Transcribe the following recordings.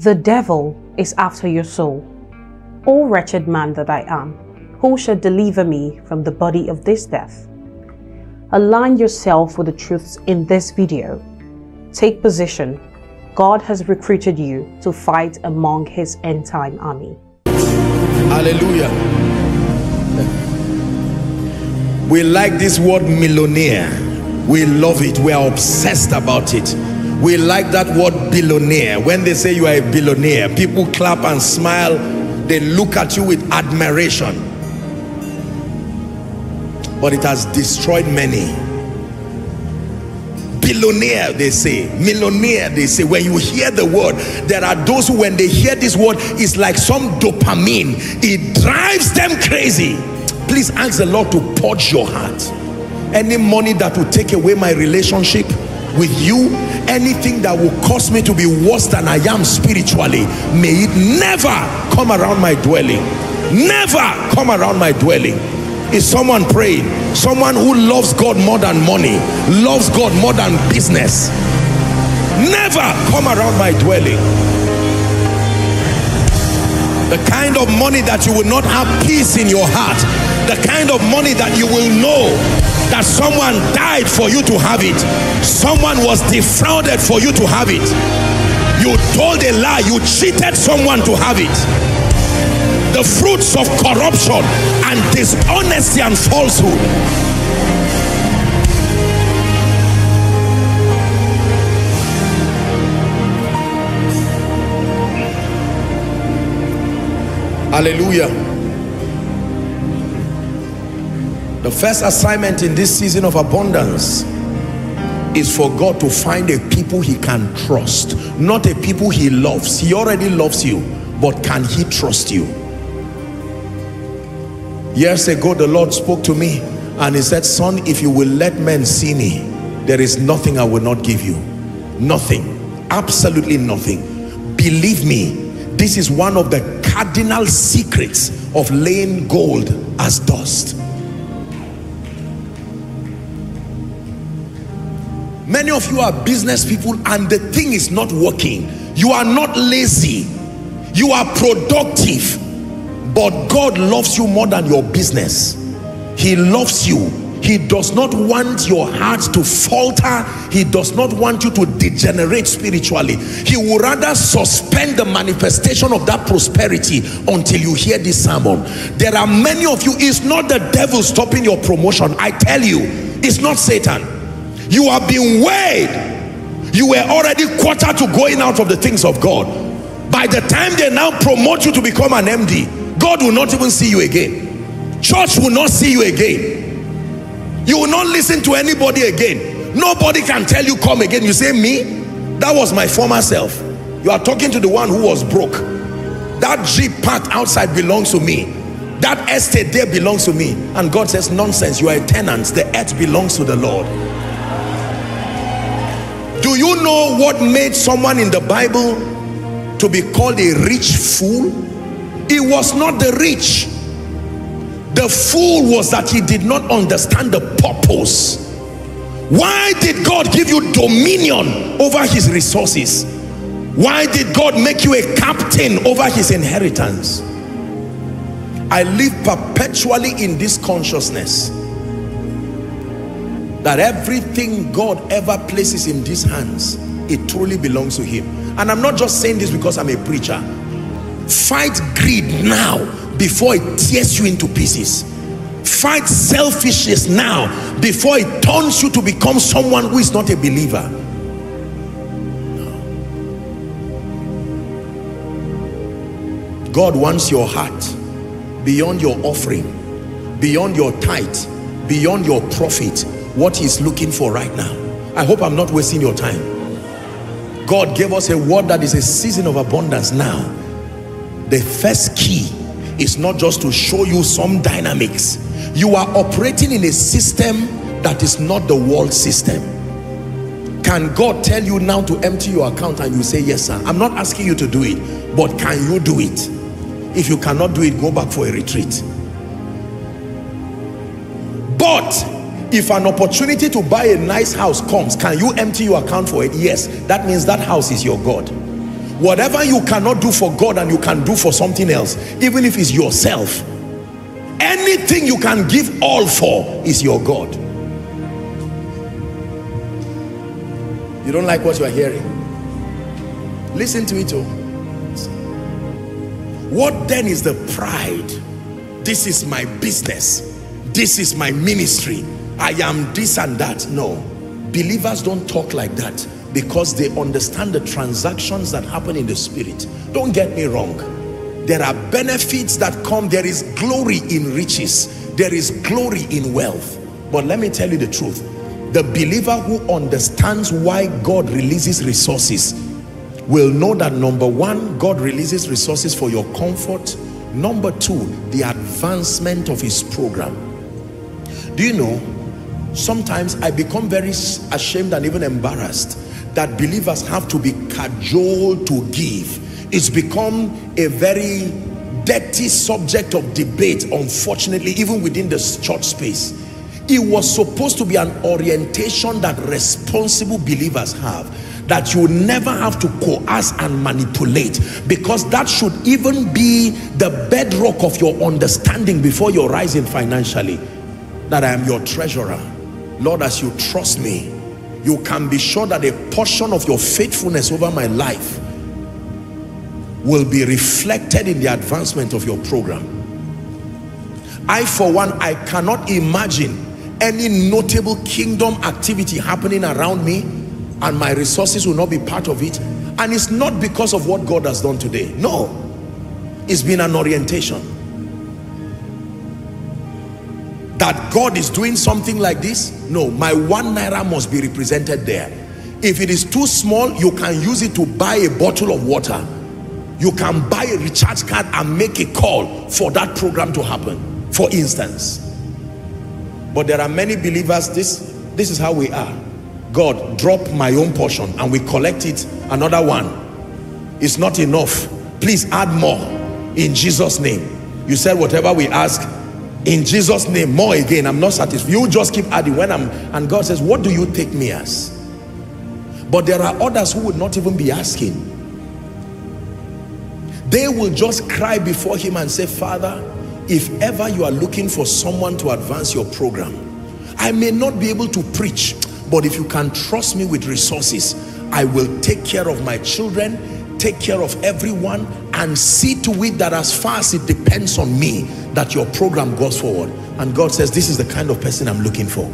The devil is after your soul. O wretched man that I am, who shall deliver me from the body of this death? Align yourself with the truths in this video. Take position. God has recruited you to fight among his end time army. Hallelujah. We like this word millionaire. We love it. We are obsessed about it. We like that word billionaire. When they say you are a billionaire, people clap and smile. They look at you with admiration. But it has destroyed many. Billionaire, they say. Millionaire, they say. When you hear the word, there are those who, when they hear this word, it's like some dopamine. It drives them crazy please ask the Lord to purge your heart any money that will take away my relationship with you anything that will cause me to be worse than I am spiritually may it never come around my dwelling. Never come around my dwelling. Is someone praying? Someone who loves God more than money loves God more than business. Never come around my dwelling. The kind of money that you will not have peace in your heart. The kind of money that you will know that someone died for you to have it. Someone was defrauded for you to have it. You told a lie. You cheated someone to have it. The fruits of corruption and dishonesty and falsehood. Hallelujah the first assignment in this season of abundance is for God to find a people he can trust not a people he loves. He already loves you but can he trust you? Years ago the Lord spoke to me and he said son if you will let men see me there is nothing I will not give you. Nothing. Absolutely nothing. Believe me this is one of the cardinal secrets of laying gold as dust many of you are business people and the thing is not working. You are not lazy. You are productive. But God loves you more than your business. He loves you. He does not want your heart to falter. He does not want you to degenerate spiritually. He would rather suspend the manifestation of that prosperity until you hear this sermon. There are many of you. It's not the devil stopping your promotion. I tell you it's not satan you are being weighed. You were already quarter to going out of the things of God. By the time they now promote you to become an MD God will not even see you again. Church will not see you again. You will not listen to anybody again. Nobody can tell you come again. You say me? That was my former self. You are talking to the one who was broke. That jeep parked outside belongs to me. That estate there belongs to me. And God says nonsense. You are a tenant. The earth belongs to the Lord you know what made someone in the Bible to be called a rich fool? It was not the rich. The fool was that he did not understand the purpose. Why did God give you dominion over his resources? Why did God make you a captain over his inheritance? I live perpetually in this consciousness that everything God ever places in these hands it truly belongs to him. And I'm not just saying this because I'm a preacher. Fight greed now before it tears you into pieces. Fight selfishness now before it turns you to become someone who is not a believer. God wants your heart beyond your offering beyond your tithe beyond your profit what he's looking for right now. I hope i'm not wasting your time. God gave us a word that is a season of abundance now. The first key is not just to show you some dynamics. You are operating in a system that is not the world system. Can god tell you now to empty your account and you say yes sir i'm not asking you to do it but can you do it? If you cannot do it go back for a retreat if an opportunity to buy a nice house comes can you empty your account for it? Yes. That means that house is your god. Whatever you cannot do for God and you can do for something else even if it's yourself anything you can give all for is your God. You don't like what you are hearing? Listen to it oh. What then is the pride? This is my business. This is my ministry I am this and that. No. Believers don't talk like that because they understand the transactions that happen in the spirit. Don't get me wrong. There are benefits that come. There is glory in riches. There is glory in wealth. But let me tell you the truth. The believer who understands why God releases resources will know that number one God releases resources for your comfort. Number two the advancement of his program. Do you know sometimes I become very ashamed and even embarrassed that believers have to be cajoled to give. It's become a very dirty subject of debate unfortunately even within the church space. It was supposed to be an orientation that responsible believers have that you never have to coerce and manipulate because that should even be the bedrock of your understanding before you're rising financially that I am your treasurer Lord as you trust me you can be sure that a portion of your faithfulness over my life will be reflected in the advancement of your program. I for one I cannot imagine any notable kingdom activity happening around me and my resources will not be part of it. And it's not because of what God has done today. No. It's been an orientation that God is doing something like this? No my one naira must be represented there. If it is too small you can use it to buy a bottle of water. You can buy a recharge card and make a call for that program to happen for instance. But there are many believers this this is how we are. God drop my own portion and we collect it another one. It's not enough. Please add more. In Jesus name. You said whatever we ask in Jesus name more again. I'm not satisfied. You just keep adding. When I'm and God says what do you take me as? But there are others who would not even be asking. They will just cry before him and say father if ever you are looking for someone to advance your program I may not be able to preach but if you can trust me with resources I will take care of my children take care of everyone and see to it that as far as it depends on me that your program goes forward. And God says this is the kind of person I'm looking for.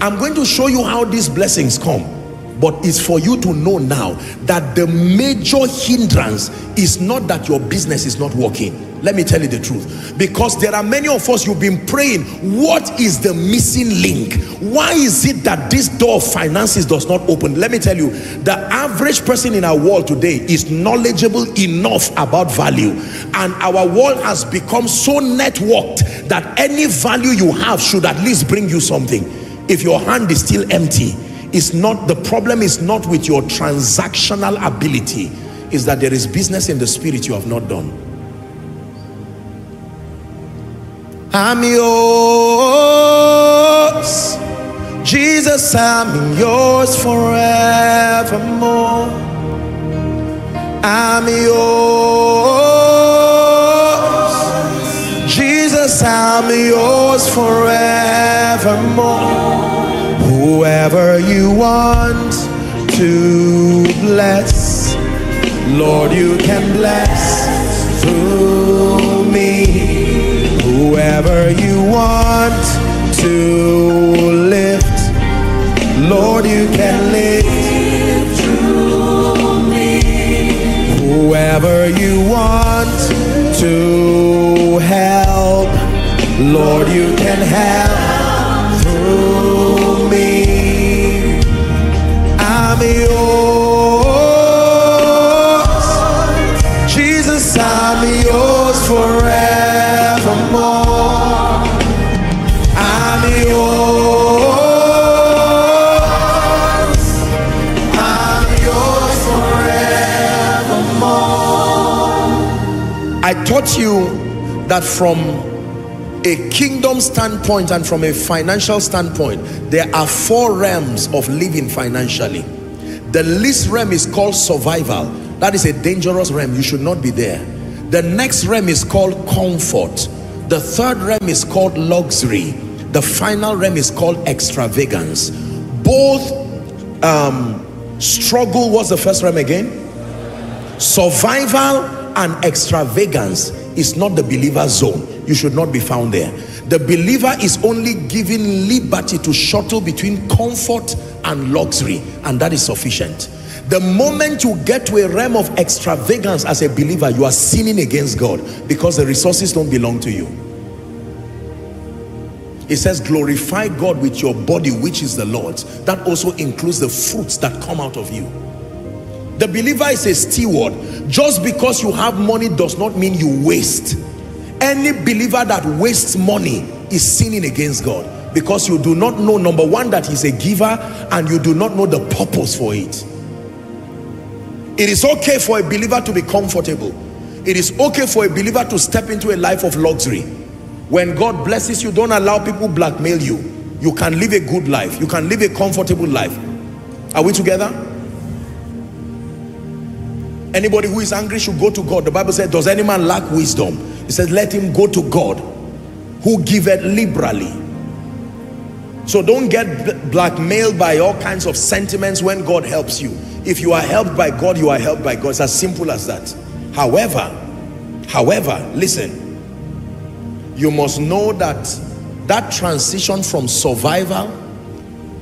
I'm going to show you how these blessings come but it's for you to know now that the major hindrance is not that your business is not working. Let me tell you the truth. Because there are many of us you've been praying what is the missing link? Why is it that this door of finances does not open? Let me tell you the average person in our world today is knowledgeable enough about value. And our world has become so networked that any value you have should at least bring you something. If your hand is still empty it's not the problem is not with your transactional ability is that there is business in the spirit you have not done. I'm yours Jesus I'm yours forevermore. I'm yours Jesus I'm yours forevermore whoever you want to bless Lord you can bless through me. Whoever you want to lift Lord you can lift through me. Whoever you want to help Lord you can help I'm yours. Jesus I'm yours forevermore. I'm yours. I'm yours forevermore. I taught you that from a kingdom standpoint and from a financial standpoint there are four realms of living financially the least realm is called survival. That is a dangerous realm you should not be there. The next realm is called comfort. The third realm is called luxury. The final realm is called extravagance. Both um, struggle. What's the first realm again? Survival and extravagance is not the believer's zone. You should not be found there. The believer is only given liberty to shuttle between comfort and luxury and that is sufficient. The moment you get to a realm of extravagance as a believer you are sinning against God because the resources don't belong to you. It says glorify God with your body which is the Lord's. That also includes the fruits that come out of you. The believer is a steward. Just because you have money does not mean you waste. Any believer that wastes money is sinning against God because you do not know number one that he's a giver and you do not know the purpose for it. It is okay for a believer to be comfortable. It is okay for a believer to step into a life of luxury. When God blesses you don't allow people blackmail you. You can live a good life. You can live a comfortable life. Are we together? Anybody who is angry should go to God. The Bible said does any man lack wisdom? He says, let him go to God who giveth liberally. So don't get blackmailed by all kinds of sentiments when God helps you. If you are helped by God, you are helped by God. It's as simple as that. However, however, listen, you must know that that transition from survival,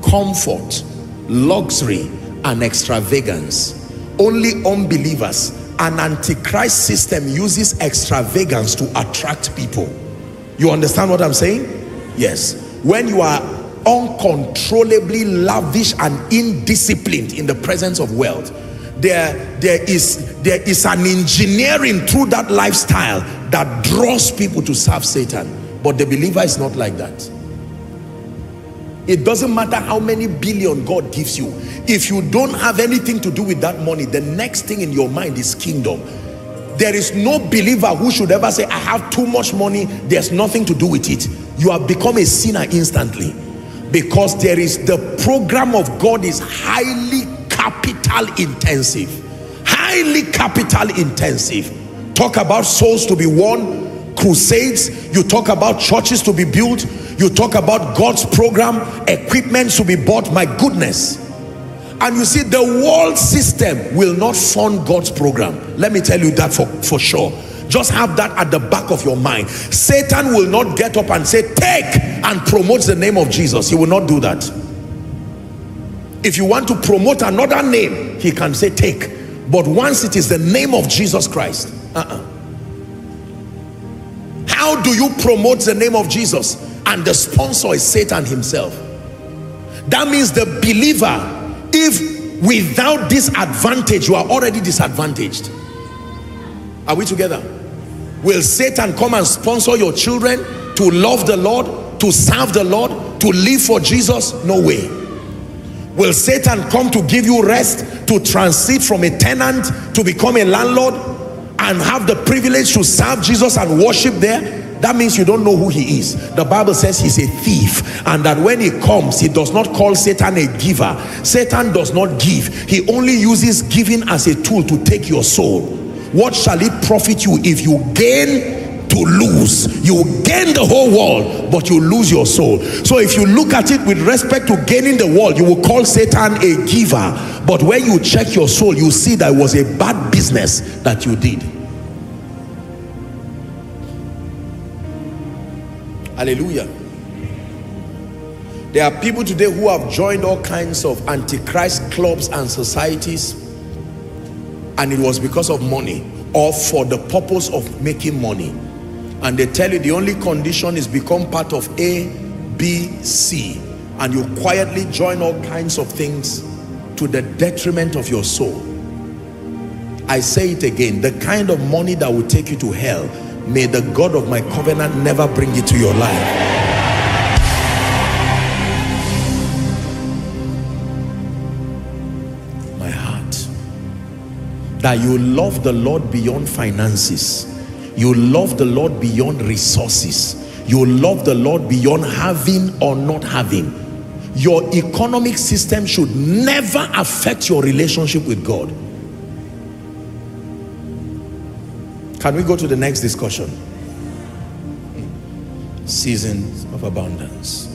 comfort, luxury, and extravagance, only unbelievers an antichrist system uses extravagance to attract people you understand what i'm saying yes when you are uncontrollably lavish and indisciplined in the presence of wealth there there is there is an engineering through that lifestyle that draws people to serve satan but the believer is not like that it doesn't matter how many billion God gives you. If you don't have anything to do with that money, the next thing in your mind is kingdom. There is no believer who should ever say, I have too much money. There's nothing to do with it. You have become a sinner instantly. Because there is the program of God is highly capital intensive. Highly capital intensive. Talk about souls to be won, crusades. You talk about churches to be built you talk about God's program equipment to be bought my goodness and you see the world system will not fund God's program let me tell you that for for sure just have that at the back of your mind Satan will not get up and say take and promotes the name of Jesus he will not do that. If you want to promote another name he can say take. But once it is the name of Jesus Christ uh -uh. how do you promote the name of Jesus and the sponsor is Satan himself? That means the believer if without this advantage you are already disadvantaged. Are we together? Will Satan come and sponsor your children to love the Lord to serve the Lord to live for Jesus no way. Will Satan come to give you rest to transit from a tenant to become a landlord and have the privilege to serve Jesus and worship there? That means you don't know who he is. The bible says he's a thief and that when he comes he does not call satan a giver. Satan does not give. He only uses giving as a tool to take your soul. What shall it profit you if you gain to lose you gain the whole world but you lose your soul so if you look at it with respect to gaining the world you will call satan a giver but when you check your soul you see that was a bad business that you did Hallelujah. There are people today who have joined all kinds of antichrist clubs and societies and it was because of money or for the purpose of making money. And they tell you the only condition is become part of A, B, C and you quietly join all kinds of things to the detriment of your soul. I say it again, the kind of money that will take you to hell May the God of my covenant never bring it to your life. My heart. That you love the Lord beyond finances. You love the Lord beyond resources. You love the Lord beyond having or not having. Your economic system should never affect your relationship with God. Can we go to the next discussion? Seasons of abundance.